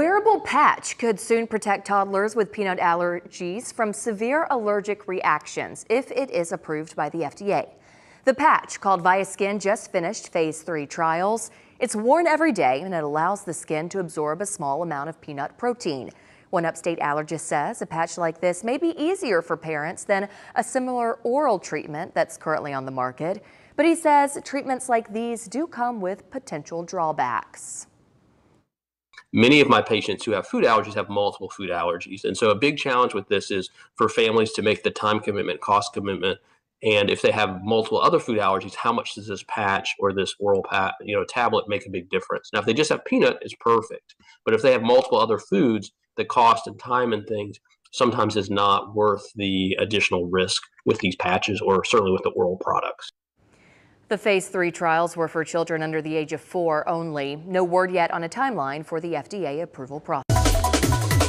Wearable patch could soon protect toddlers with peanut allergies from severe allergic reactions if it is approved by the FDA. The patch, called ViaSkin, just finished phase three trials. It's worn every day and it allows the skin to absorb a small amount of peanut protein. One upstate allergist says a patch like this may be easier for parents than a similar oral treatment that's currently on the market. But he says treatments like these do come with potential drawbacks many of my patients who have food allergies have multiple food allergies. And so a big challenge with this is for families to make the time commitment, cost commitment. And if they have multiple other food allergies, how much does this patch or this oral pat, you know, tablet make a big difference? Now, if they just have peanut, it's perfect. But if they have multiple other foods, the cost and time and things sometimes is not worth the additional risk with these patches or certainly with the oral products. The phase three trials were for children under the age of four only. No word yet on a timeline for the FDA approval process.